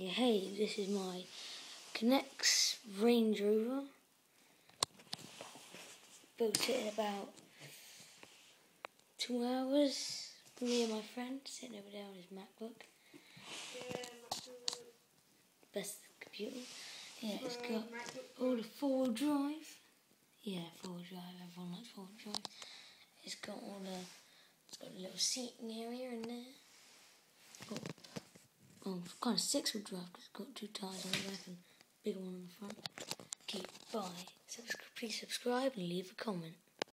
Yeah, hey, this is my K'NEX Range Rover. Built it in about two hours. Me and my friend sitting over there on his MacBook. Best computer. Yeah, it's got all the four-wheel drive. Yeah, four-wheel drive. Everyone likes four-wheel drive. It's got all the. It's got a little seating area in there. Oh, kind of six-wheel drive because it's got two tires on the back and bigger one on the front. Okay, bye. Please subscribe and leave a comment.